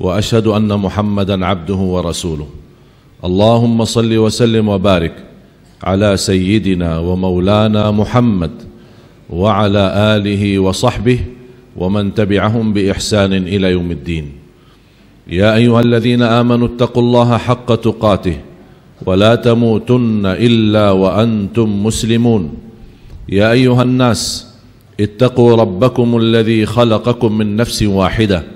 وأشهد أن محمدا عبده ورسوله. اللهم صل وسلم وبارك على سيدنا ومولانا محمد وعلى آله وصحبه ومن تبعهم بإحسان إلى يوم الدين. يا أيها الذين آمنوا اتقوا الله حق تقاته ولا تموتن إلا وأنتم مسلمون. يا أيها الناس اتقوا ربكم الذي خلقكم من نفس واحدة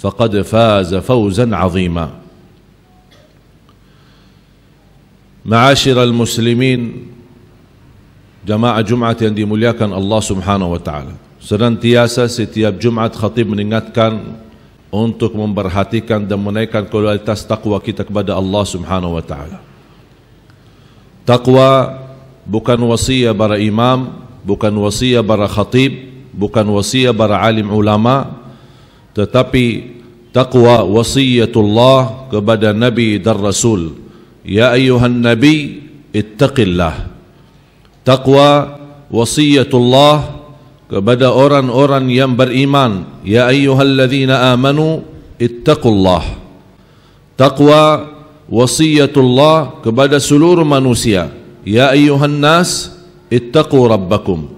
فقد فاز فوزا عظيما معاشر المسلمين jamaah Jumat yang dimuliakan Allah Subhanahu wa taala. Senantiasa setiap Jumat khatib mengingatkan untuk memperhatikan dan menaikkan kualitas takwa kita kepada Allah Subhanahu wa taala. Takwa bukan wasiat para imam, bukan wasiat para khatib, bukan wasiat para alim ulama, tetapi taqwa wasiyatullah kepada nabi dan rasul. Ya ayuhan nabi ittaqillah. Taqwa wasiyatullah kepada orang-orang yang beriman. Ya ayyuhalladzina amanu ittaqullah. Taqwa wasiyatullah kepada seluruh manusia. Ya ayyuhan nas ittaqu rabbakum.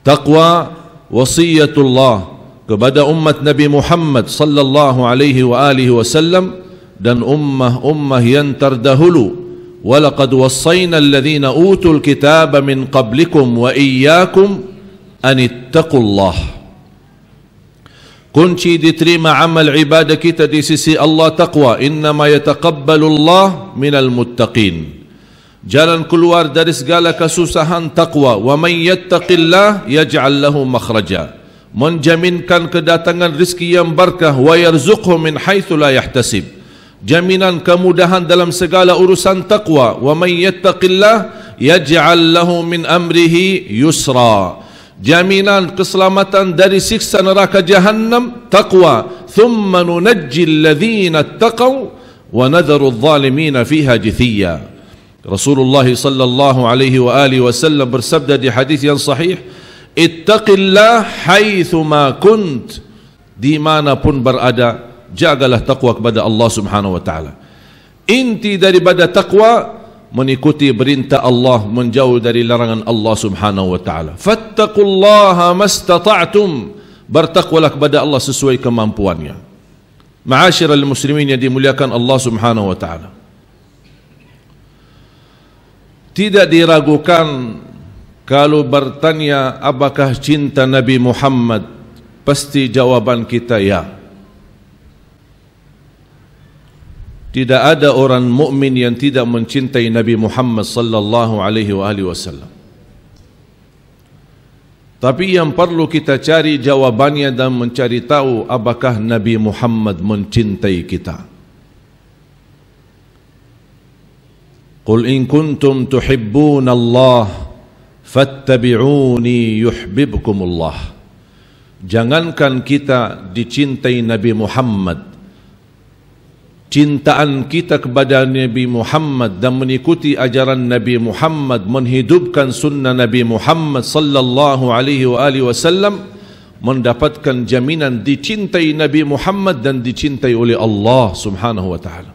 Taqwa wasiyatullah kepada umat Nabi Muhammad sallallahu alaihi wa alihi wasallam dan ummah-ummah yang terdahulu walaqad wassayna alladhina utul kitaba min qablikum wa iyyakum an ittaqullah kunci diterima amal ibadah kita di sisi Allah taqwa innama yataqabbalu Allah minal muttaqin jalan keluar dari segala kesusahan taqwa wa man yattaqillah yaj'al lahu makhraja menjaminkan kedatangan rizki yang berkah wa yarzuqhu min haitsu la yahtasib. Jaminan kemudahan dalam segala urusan taqwa wa may yattaqillah yaj'al lahu min amrihi yusra. Jaminan keselamatan dari siksa neraka jahannam taqwa. Thumma nunajji alladhina ittaqaw wa nadharu adh-dhalimin fiha jithiya Rasulullah sallallahu alaihi wa alihi wasallam bersabda di hadis yang sahih Ittaqillah haitsu ma kunt dimanapun berada jagalah takwa kepada Allah Subhanahu wa taala. Inti daripada takwa mengikuti perintah Allah menjauh dari larangan Allah Subhanahu wa taala. Fattaqullaha mastata'tum bertakwalah kepada Allah sesuai kemampuannya. Ma'asyiral muslimin yang dimuliakan Allah Subhanahu wa taala. Tidak diragukan kalau bertanya apakah cinta Nabi Muhammad? Pasti jawaban kita ya. Tidak ada orang mukmin yang tidak mencintai Nabi Muhammad sallallahu alaihi wasallam. Tapi yang perlu kita cari jawabannya dan mencari tahu apakah Nabi Muhammad mencintai kita. Qul in kuntum tuhibbuna Allah fattabi'uni yuhibbukumullah. Jangankan kita dicintai Nabi Muhammad. Cintaan kita kepada Nabi Muhammad dan mengikuti ajaran Nabi Muhammad menghidupkan sunnah Nabi Muhammad sallallahu alaihi wa alihi wasallam mendapatkan jaminan dicintai Nabi Muhammad dan dicintai oleh Allah Subhanahu wa taala.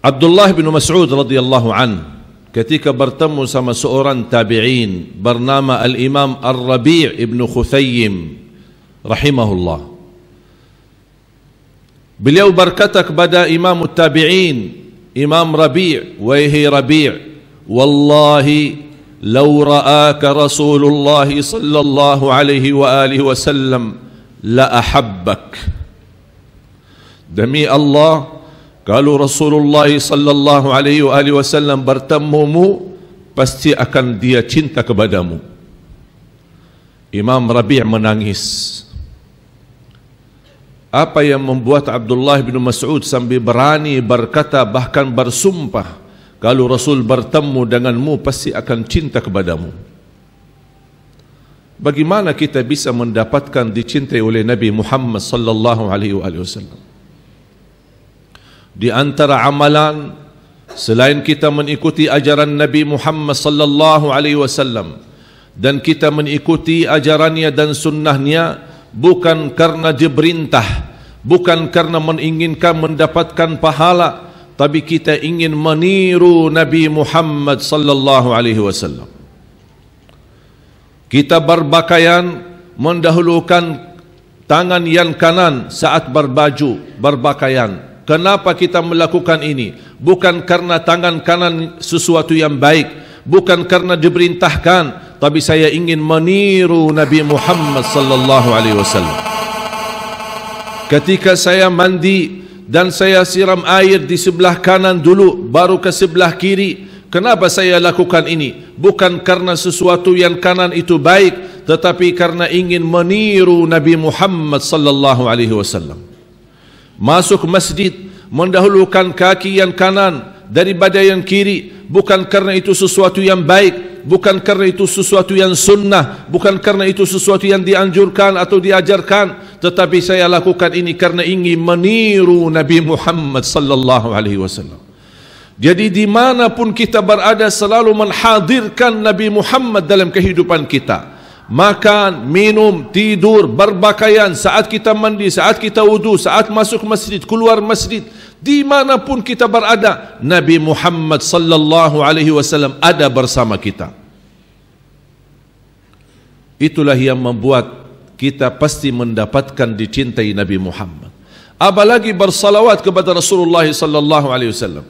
Abdullah bin Mas'ud radhiyallahu an ketika bertemu sama seorang tabi'in bernama Al-Imam Ar-Rabi' ibn Khuthayyim rahimahullah Beliau berkata kepada Imam Tabi'in, Imam Rabi' wahai Rabi' wallahi law ra'aka Rasulullah sallallahu alaihi wa alihi wasallam la ahabbak demi Allah kalau Rasulullah sallallahu alaihi wasallam bertemumu pasti akan dia cinta kepadamu Imam Rabi' menangis apa yang membuat Abdullah bin Mas'ud sambil berani berkata bahkan bersumpah kalau Rasul bertemu denganmu pasti akan cinta kepadamu. Bagaimana kita bisa mendapatkan dicintai oleh Nabi Muhammad sallallahu alaihi wasallam? Di antara amalan selain kita mengikuti ajaran Nabi Muhammad sallallahu alaihi wasallam dan kita mengikuti ajarannya dan sunnahnya bukan karena dia berintah, bukan karena menginginkan mendapatkan pahala, tapi kita ingin meniru Nabi Muhammad sallallahu alaihi wasallam. Kita berpakaian mendahulukan tangan yang kanan saat berbaju, berpakaian. Kenapa kita melakukan ini? Bukan karena tangan kanan sesuatu yang baik, bukan karena diperintahkan, tapi saya ingin meniru Nabi Muhammad sallallahu alaihi wasallam. Ketika saya mandi dan saya siram air di sebelah kanan dulu baru ke sebelah kiri, kenapa saya lakukan ini? Bukan karena sesuatu yang kanan itu baik, tetapi karena ingin meniru Nabi Muhammad sallallahu alaihi wasallam. Masuk masjid mendahulukan kaki yang kanan daripada yang kiri bukan karena itu sesuatu yang baik bukan karena itu sesuatu yang sunnah, bukan karena itu sesuatu yang dianjurkan atau diajarkan, tetapi saya lakukan ini karena ingin meniru Nabi Muhammad sallallahu alaihi wasallam. Jadi di mana pun kita berada selalu menghadirkan Nabi Muhammad dalam kehidupan kita. Makan, minum, tidur, berpakaian, saat kita mandi, saat kita wudu, saat masuk masjid, keluar masjid, di mana pun kita berada, Nabi Muhammad sallallahu alaihi wasallam ada bersama kita. Itulah yang membuat kita pasti mendapatkan dicintai Nabi Muhammad. Apalagi bersalawat kepada Rasulullah sallallahu alaihi wasallam.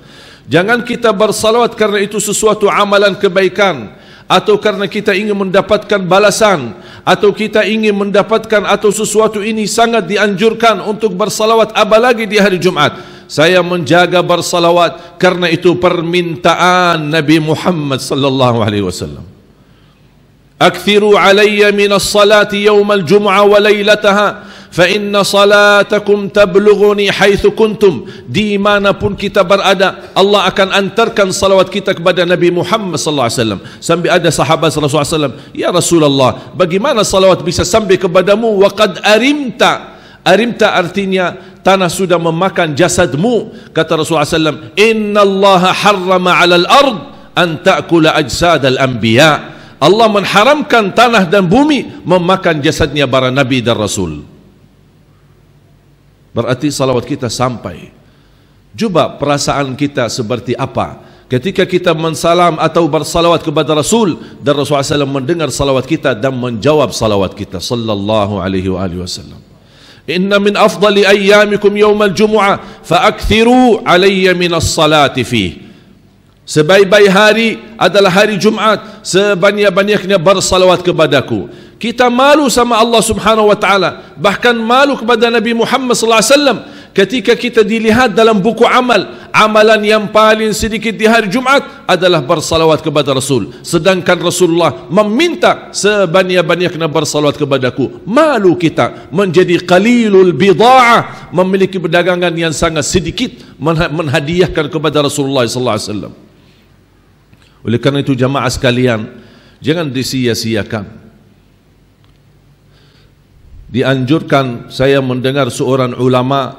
Jangan kita bersalawat karena itu sesuatu amalan kebaikan atau karena kita ingin mendapatkan balasan atau kita ingin mendapatkan atau sesuatu ini sangat dianjurkan untuk bersalawat apalagi di hari Jumat saya menjaga bersalawat karena itu permintaan Nabi Muhammad sallallahu alaihi wasallam min as-salati yawm al-jum'ah wa laylataha fa inna salatakum tablughuni haitsu kuntum di mana pun kita berada Allah akan antarkan salawat kita kepada Nabi Muhammad sallallahu alaihi wasallam sampai ada sahabat Rasulullah sallallahu ya Rasulullah bagaimana salawat bisa sampai kepadamu wa qad arimta arimta artinya tanah sudah memakan jasadmu kata Rasulullah sallallahu inna Allah harrama 'ala al-ard an ta'kula ajsad al-anbiya Allah mengharamkan tanah dan bumi memakan jasadnya para nabi dan rasul berarti salawat kita sampai. Cuba perasaan kita seperti apa ketika kita mensalam atau bersalawat kepada Rasul dan Rasulullah SAW mendengar salawat kita dan menjawab salawat kita sallallahu alaihi wasallam. Inna min afdali ayyamikum yawmal jumu'ah fa'akthiru alayya min as-salati fihi. Sebaik-baik hari adalah hari Jumat Sebanyak-banyaknya bersalawat kepadaku. Kita malu sama Allah subhanahu wa ta'ala. Bahkan malu kepada Nabi Muhammad sallallahu alaihi wasallam Ketika kita dilihat dalam buku amal. Amalan yang paling sedikit di hari Jumat Adalah bersalawat kepada Rasul. Sedangkan Rasulullah meminta Sebanyak-banyaknya bersalawat kepadaku. Malu kita menjadi qalilul bida'ah Memiliki perdagangan yang sangat sedikit Menhadiahkan kepada Rasulullah sallallahu alaihi wasallam oleh karena itu jamaah sekalian, jangan disia-siakan. Dianjurkan saya mendengar seorang ulama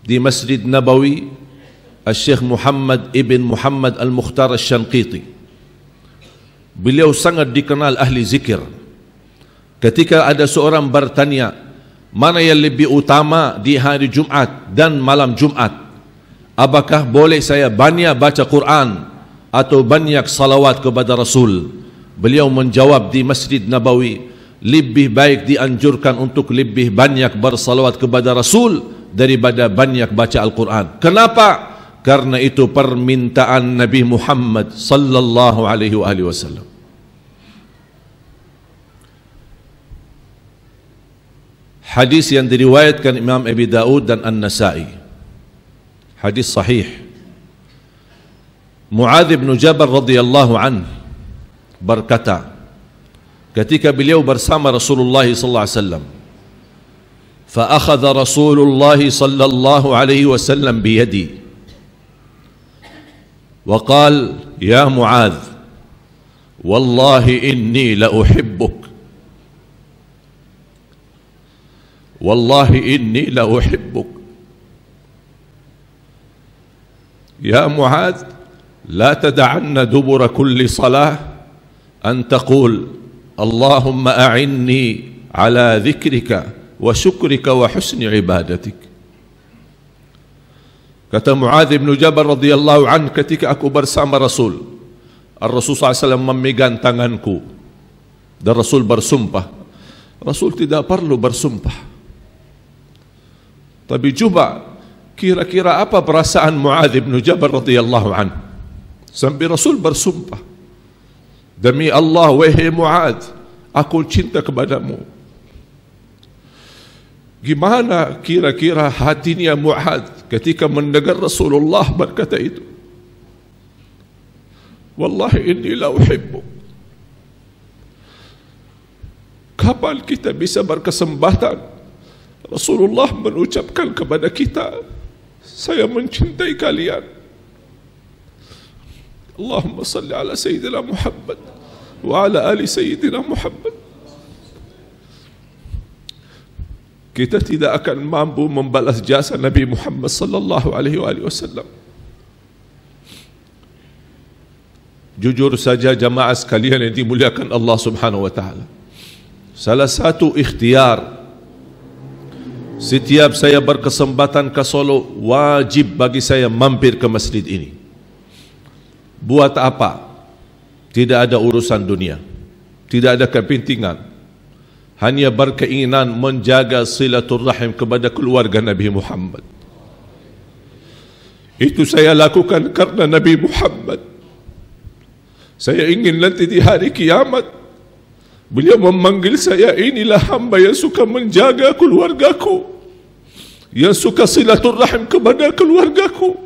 di Masjid Nabawi, Al-Syekh Muhammad ibn Muhammad Al-Mukhtar Al-Shanqiti. Beliau sangat dikenal ahli zikir. Ketika ada seorang bertanya, mana yang lebih utama di hari Jumat dan malam Jumat? Apakah boleh saya banyak baca Quran atau banyak salawat kepada Rasul. Beliau menjawab di Masjid Nabawi, lebih baik dianjurkan untuk lebih banyak bersalawat kepada Rasul daripada banyak baca Al-Quran. Kenapa? Karena itu permintaan Nabi Muhammad sallallahu alaihi wasallam. Hadis yang diriwayatkan Imam Abi Daud dan An-Nasai. Hadis sahih. Muadz bin Jabal radhiyallahu an berkata ketika beliau bersama Rasulullah sallallahu alaihi wasallam فأخذ رسول الله صلى الله عليه وسلم بيدي وقال يا معاذ والله إني لأحبك والله إني لأحبك يا معاذ لا تدعن دبر كل صلاة أن تقول اللهم أعني على ذكرك وشكرك وحسن عبادتك. كتا معاذ بن جبل رضي الله عنه كتك اكو برسام رسول الرسول صلى الله عليه وسلم ممي غانتان انكو ده الرسول برسمبه رسول تدا برلو برسمبه طب جبع كيرا كيرا ابا برسان معاذ بن جبل رضي الله عنه sampai Rasul bersumpah demi Allah wahai Muadz aku cinta kepadamu Gimana kira-kira hatinya Mu'ad ketika mendengar Rasulullah berkata itu? Wallahi inni la uhibbu. Kapan kita bisa berkesempatan Rasulullah mengucapkan kepada kita saya mencintai kalian. Salli ala sayyidina Muhammad wa ala ali sayyidina Muhammad. kita tidak akan mampu membalas jasa Nabi Muhammad sallallahu alaihi wasallam. Jujur saja jamaah sekalian yang dimuliakan Allah Subhanahu wa taala. Salah satu ikhtiar setiap saya berkesempatan ke Solo wajib bagi saya mampir ke masjid ini. Buat apa? Tidak ada urusan dunia. Tidak ada kepentingan hanya berkeinginan menjaga silaturrahim kepada keluarga Nabi Muhammad. Itu saya lakukan karena Nabi Muhammad. Saya ingin nanti di hari kiamat beliau memanggil saya inilah hamba yang suka menjaga keluargaku. Yang suka silaturrahim kepada keluargaku.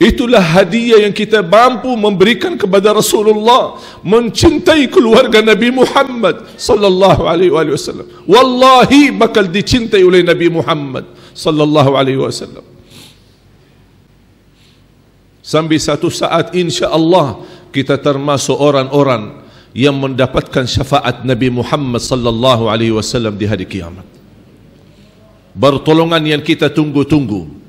Itulah hadiah yang kita mampu memberikan kepada Rasulullah mencintai keluarga Nabi Muhammad sallallahu alaihi wasallam. Wallahi bakal dicintai oleh Nabi Muhammad sallallahu alaihi wasallam. Sampai satu saat insya-Allah kita termasuk orang-orang yang mendapatkan syafaat Nabi Muhammad sallallahu alaihi wasallam di hari kiamat. Bertolongan yang kita tunggu-tunggu.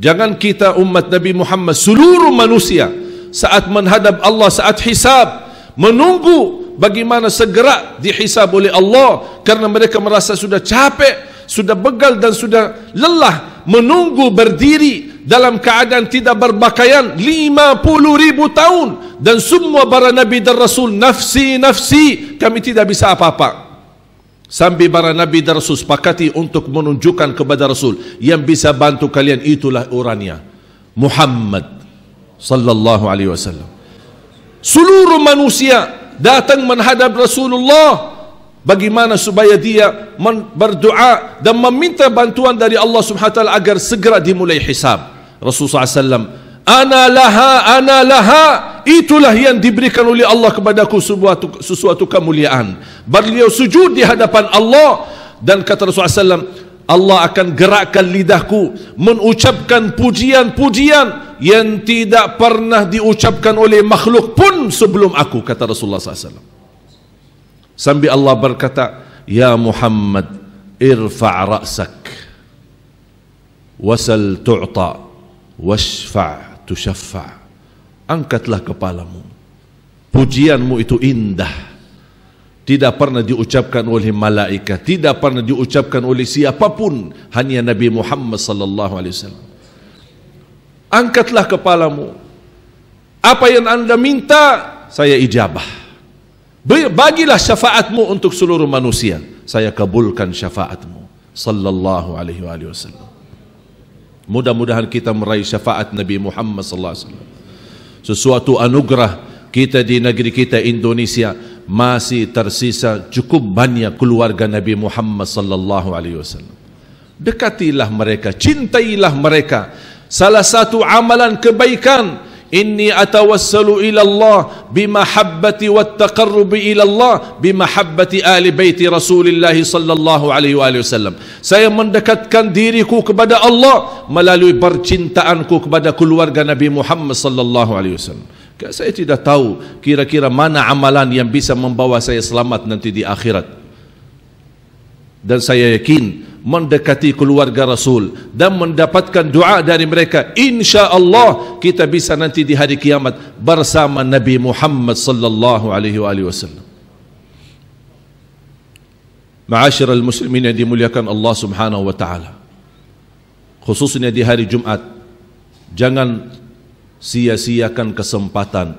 Jangan kita umat Nabi Muhammad seluruh manusia saat menghadap Allah saat hisab menunggu bagaimana segera dihisab oleh Allah karena mereka merasa sudah capek, sudah begal dan sudah lelah menunggu berdiri dalam keadaan tidak berpakaian 50 ribu tahun. Dan semua para nabi dan rasul nafsi nafsi kami tidak bisa apa-apa Sambil para Nabi dan Rasul sepakati untuk menunjukkan kepada Rasul yang bisa bantu kalian itulah orangnya. Muhammad sallallahu alaihi wasallam. Seluruh manusia datang menghadap Rasulullah bagaimana supaya dia berdoa dan meminta bantuan dari Allah Subhanahu wa taala agar segera dimulai hisab. Rasulullah SAW ana laha ana laha. Itulah yang diberikan oleh Allah kepadaku sesuatu sesuatu kemuliaan. Beliau sujud di hadapan Allah dan kata Rasulullah SAW Allah akan gerakkan lidahku mengucapkan pujian-pujian yang tidak pernah diucapkan oleh makhluk pun sebelum aku kata Rasulullah SAW sambil Allah berkata Ya Muhammad irfa' ra'sak wasal tu'ta washfa' tushaffa angkatlah kepalamu. Pujianmu itu indah. Tidak pernah diucapkan oleh malaikat tidak pernah diucapkan oleh siapapun hanya Nabi Muhammad sallallahu alaihi wasallam. Angkatlah kepalamu. Apa yang anda minta saya ijabah. Bagilah syafaatmu untuk seluruh manusia. Saya kabulkan syafaatmu. Sallallahu alaihi wasallam Mudah-mudahan kita meraih syafaat Nabi Muhammad sallallahu alaihi wasallam. Sesuatu anugerah kita di negeri kita Indonesia masih tersisa cukup banyak keluarga Nabi Muhammad sallallahu alaihi wasallam. Dekatilah mereka, cintailah mereka. Salah satu amalan kebaikan Inni atawassalu ila Allah bimahabbati wattaqarrubi ila Allah bimahabbati ahli baiti Rasulullah sallallahu alaihi wasallam. Saya mendekatkan diriku kepada Allah melalui percintaanku kepada keluarga Nabi Muhammad sallallahu alaihi wasallam. Saya tidak tahu kira-kira mana amalan yang bisa membawa saya selamat nanti di akhirat. Dan saya yakin mendekati keluarga Rasul dan mendapatkan doa dari mereka insya Allah kita bisa nanti di hari kiamat bersama Nabi Muhammad sallallahu alaihi wasallam. Ma'asyiral muslimin yang dimuliakan Allah Subhanahu wa taala. Khususnya di hari Jumat jangan sia-siakan kesempatan.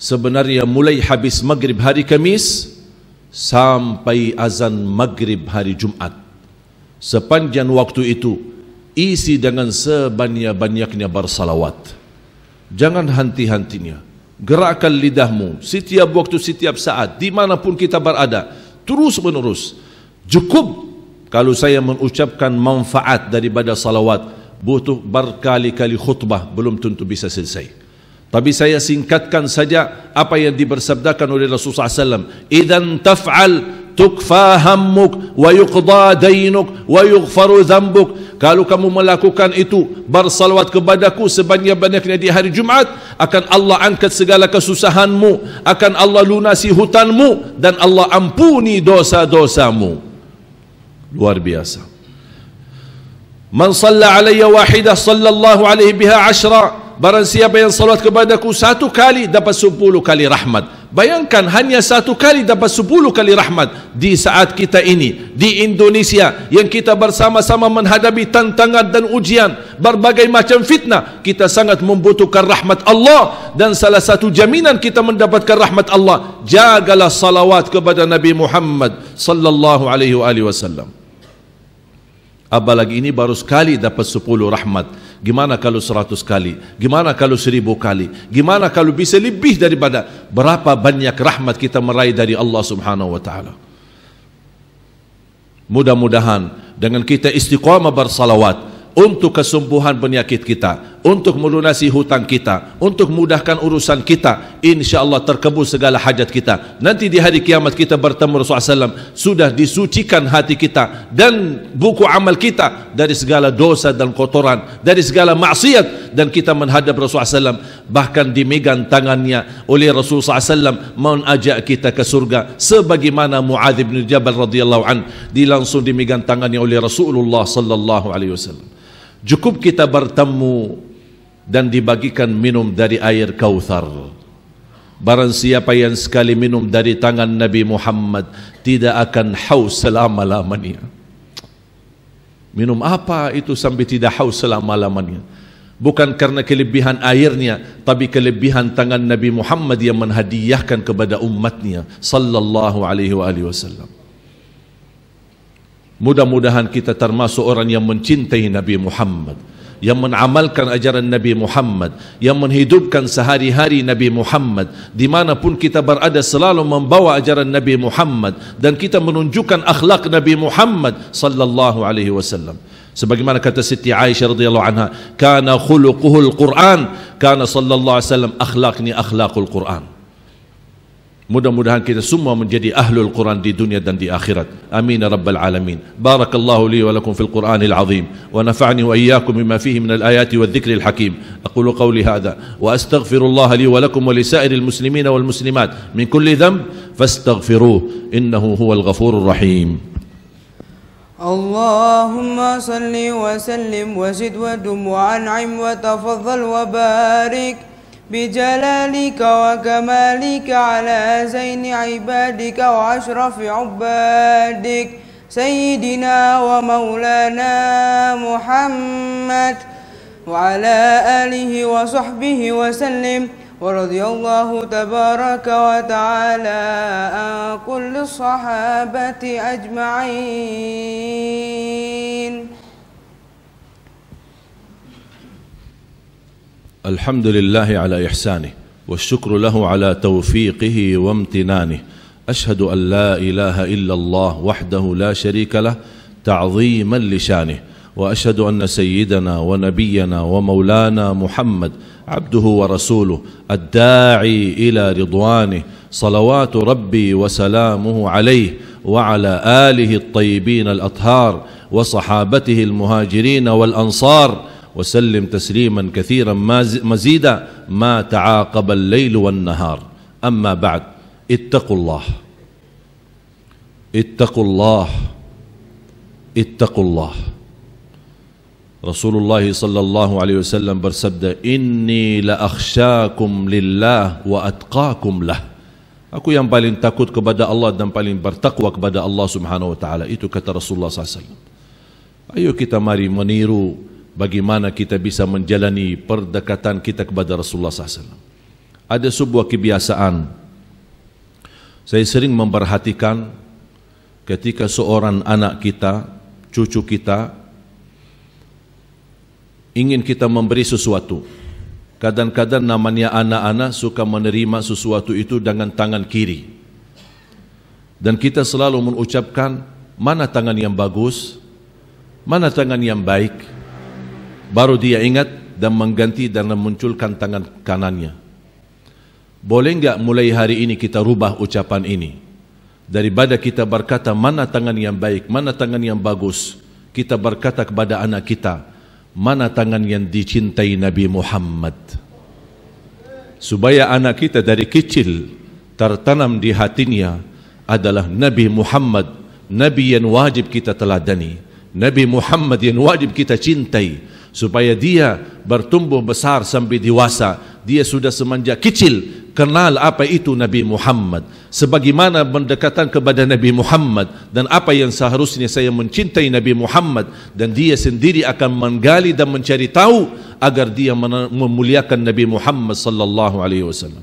Sebenarnya mulai habis maghrib hari Kamis sampai azan maghrib hari Jumat sepanjang waktu itu isi dengan sebanyak-banyaknya bersalawat. Jangan henti-hentinya. Gerakkan lidahmu setiap waktu setiap saat dimanapun kita berada. Terus menerus. Cukup kalau saya mengucapkan manfaat daripada salawat. Butuh berkali-kali khutbah belum tentu bisa selesai. Tapi saya singkatkan saja apa yang dibersabdakan oleh Rasulullah SAW idan taf'al wa yuqda dainuk wa yughfaru dhanbuk kalau kamu melakukan itu bersalawat kepadaku sebanyak-banyaknya di hari Jumat akan Allah angkat segala kesusahanmu akan Allah lunasi hutanmu dan Allah ampuni dosa-dosamu. Luar biasa. Man salla alayya wahidah sallallahu alaihi biha ashra Barang siapa yang salat kepadaku satu kali dapat sepuluh kali rahmat. Bayangkan hanya satu kali dapat sepuluh kali rahmat di saat kita ini di Indonesia yang kita bersama-sama menghadapi tantangan dan ujian berbagai macam fitnah kita sangat membutuhkan rahmat Allah dan salah satu jaminan kita mendapatkan rahmat Allah jagalah salawat kepada Nabi Muhammad sallallahu alaihi wasallam. Apalagi ini baru sekali dapat sepuluh rahmat. Gimana kalau seratus kali? Gimana kalau seribu kali? Gimana kalau bisa lebih daripada berapa banyak rahmat kita meraih dari Allah subhanahu wa ta'ala? Mudah-mudahan dengan kita istiqamah bersalawat, untuk kesembuhan penyakit kita, untuk melunasi hutang kita, untuk mudahkan urusan kita, insya Allah terkabul segala hajat kita. Nanti di hari kiamat kita bertemu Rasulullah SAW, sudah disucikan hati kita dan buku amal kita dari segala dosa dan kotoran, dari segala maksiat dan kita menghadap Rasulullah SAW, bahkan dimegang tangannya oleh Rasulullah SAW mengajak kita ke surga sebagaimana Muadz bin Jabal radhiyallahu an dilangsung dimegang tangannya oleh Rasulullah sallallahu alaihi wasallam. Cukup kita bertemu dan dibagikan minum dari air kauthar. Barang siapa yang sekali minum dari tangan Nabi Muhammad tidak akan haus selama-lamanya. Minum apa itu sampai tidak haus selama-lamanya? Bukan karena kelebihan airnya, tapi kelebihan tangan Nabi Muhammad yang menhadiahkan kepada umatnya sallallahu alaihi wasallam. Mudah-mudahan kita termasuk orang yang mencintai Nabi Muhammad yang mengamalkan ajaran Nabi Muhammad yang menghidupkan sehari-hari Nabi Muhammad dimanapun kita berada selalu membawa ajaran Nabi Muhammad dan kita menunjukkan akhlak Nabi Muhammad sallallahu alaihi wasallam. Sebagaimana kata Siti Aisyah radhiyallahu anha kana khuluquhul Quran. Kana sallallahu alaihi wasallam akhlakni akhlakul Quran Mudah-mudahan kita semua menjadi ahlul Quran di dunia dan di akhirat. Amin ya rabbal alamin. Barakallahu li wa lakum fil Qur'anil azim wa nafa'ni wa iyyakum bima fihi min al-ayati wa dhikril hakim. Aqulu qawli hadha wa astaghfirullah li wa lakum wa li sa'iril muslimina wal muslimat min kulli dhanb fastaghfiruh innahu huwal ghafurur rahim. اللهم صل وسلم وزد ودم وانعم وتفضل وبارك بجلالك وكمالك على زين عبادك وأشرف عبادك سيدنا ومولانا محمد وعلى آله وصحبه وسلم. ورضي الله تبارك وتعالى عن كل الصحابة أجمعين. الحمد لله على إحسانه والشكر له على توفيقه وامتنانه. أشهد أن لا إله إلا الله وحده لا شريك له تعظيما لشانه. وأشهد أن سيدنا ونبينا ومولانا محمد عبده ورسوله الداعي إلى رضوانه صلوات ربي وسلامه عليه وعلى آله الطيبين الأطهار وصحابته المهاجرين والأنصار وسلم تسليما كثيرا مزيدا ما تعاقب الليل والنهار. أما بعد اتقوا الله. اتقوا الله. اتقوا الله. رسول الله صلى الله عليه وسلم برسبد إني لأخشاكم لله وأتقاكم له. أكو ينبال تاكد كبدا الله دنبال برتقوى كبدا الله سبحانه وتعالى إتو كتر رسول الله صلى الله عليه وسلم أيو كتماري منيرو bagaimana kita bisa menjalani perdekatan kita kepada Rasulullah SAW. Ada sebuah kebiasaan saya sering memperhatikan ketika seorang anak kita, cucu kita ingin kita memberi sesuatu. Kadang-kadang namanya anak-anak suka menerima sesuatu itu dengan tangan kiri. Dan kita selalu mengucapkan mana tangan yang bagus, mana tangan yang baik. Baru dia ingat dan mengganti dan memunculkan tangan kanannya. Boleh enggak mulai hari ini kita rubah ucapan ini? Daripada kita berkata mana tangan yang baik, mana tangan yang bagus, kita berkata kepada anak kita, mana tangan yang dicintai Nabi Muhammad supaya anak kita dari kecil tertanam di hatinya adalah Nabi Muhammad Nabi yang wajib kita teladani Nabi Muhammad yang wajib kita cintai supaya dia bertumbuh besar sampai dewasa. Dia sudah semenjak kecil kenal apa itu Nabi Muhammad. Sebagaimana mendekatan kepada Nabi Muhammad dan apa yang seharusnya saya mencintai Nabi Muhammad dan dia sendiri akan menggali dan mencari tahu agar dia memuliakan Nabi Muhammad sallallahu alaihi wasallam.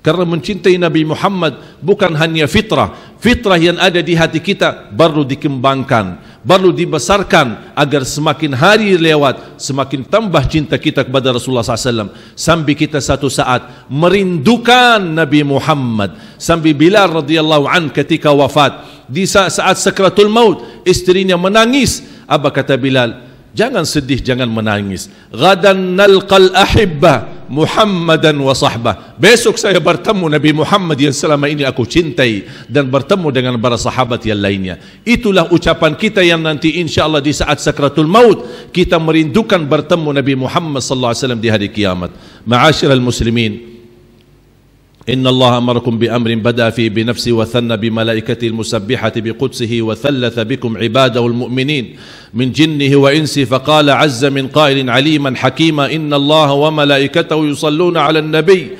Karena mencintai Nabi Muhammad bukan hanya fitrah. Fitrah yang ada di hati kita baru dikembangkan baru dibesarkan agar semakin hari lewat semakin tambah cinta kita kepada Rasulullah SAW sampai kita satu saat merindukan Nabi Muhammad. Sampai Bilal radhiyallahu an ketika wafat. Di saat, sakratul maut istrinya menangis. Apa kata Bilal? Jangan sedih jangan menangis. Gadan nalqal ahibba Muhammadan wa sahbah. Besok saya bertemu Nabi Muhammad yang selama ini aku cintai dan bertemu dengan para sahabat yang lainnya. Itulah ucapan kita yang nanti insya Allah di saat sakratul maut kita merindukan bertemu Nabi Muhammad sallallahu alaihi wasallam di hari kiamat. Ma'asyiral muslimin, إن الله أمركم بأمر بدأ فيه بنفسه وثنى بملائكته المسبحة بقدسه وثلث بكم عباده المؤمنين من جنه وإنسه فقال عز من قائل عليما حكيما إن الله وملائكته يصلون على النبي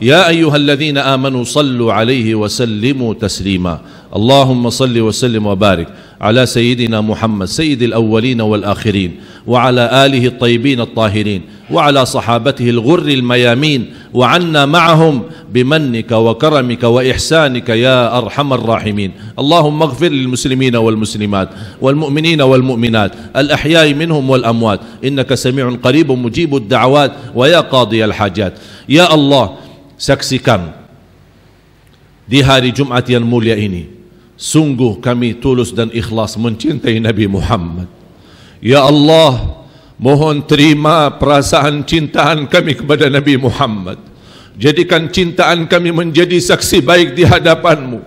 يا أيها الذين آمنوا صلوا عليه وسلموا تسليما اللهم صل وسلم وبارك على سيدنا محمد سيد الأولين والآخرين وعلى آله الطيبين الطاهرين وعلى صحابته الغر الميامين وعنا معهم بمنك وكرمك وإحسانك يا أرحم الراحمين. اللهم اغفر للمسلمين والمسلمات والمؤمنين والمؤمنات الأحياء منهم والأموات. إنك سميع قريب مجيب الدعوات ويا قاضي الحاجات. يا الله saksikan. Di hari Jumat yang mulia ini sungguh kami tulus dan ikhlas mencintai Nabi Muhammad. Ya Allah mohon terima perasaan cintaan kami kepada Nabi Muhammad. Jadikan cintaan kami menjadi saksi baik di hadapanmu.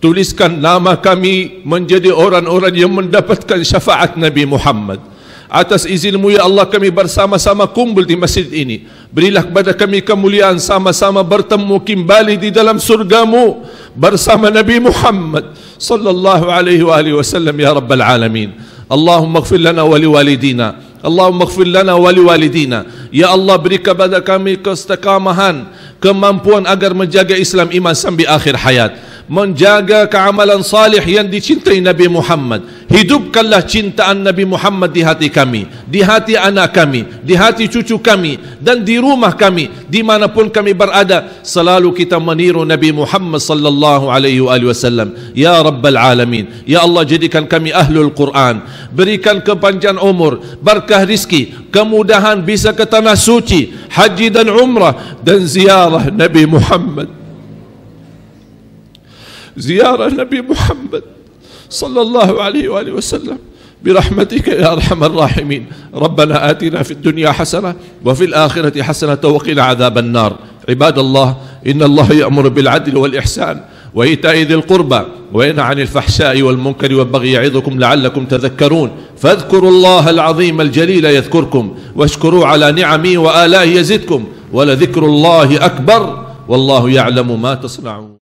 Tuliskan nama kami menjadi orang-orang yang mendapatkan syafaat Nabi Muhammad atas izinmu ya Allah kami bersama-sama kumpul di masjid ini. Berilah kepada kami kemuliaan sama-sama bertemu kembali di dalam surgamu bersama Nabi Muhammad sallallahu alaihi wa alihi wasallam ya rabbal alamin. Allahumma ighfir lana wa liwalidina. Allahumma ighfir lana wa liwalidina. Ya Allah beri kepada kami keistiqamahan kemampuan agar menjaga Islam iman sampai akhir hayat. Menjaga keamalan salih yang dicintai Nabi Muhammad Hidupkanlah cintaan Nabi Muhammad di hati kami, di hati anak kami, di hati cucu kami dan di rumah kami, dimanapun kami berada. Selalu kita meniru Nabi Muhammad sallallahu alaihi wasallam. Ya Rabbal Alamin. Ya Allah jadikan kami ahlul Quran. Berikan kepanjangan umur, berkah rizki, kemudahan bisa ke tanah suci, haji dan umrah dan ziarah Nabi Muhammad. Ziarah Nabi Muhammad. صلى الله عليه وآله وسلم. برحمتك يا أرحم الراحمين. ربنا آتنا في الدنيا حسنة وفي الآخرة حسنة وقنا عذاب النار. عباد الله إن الله يأمر بالعدل والإحسان وإيتاء ذي القربى وينهى عن الفحشاء والمنكر والبغي يعظكم لعلكم تذكرون. فاذكروا الله العظيم الجليل يذكركم واشكروا على نعمه وآلائه يزدكم. ولذكر الله أكبر والله يعلم ما تصنعون.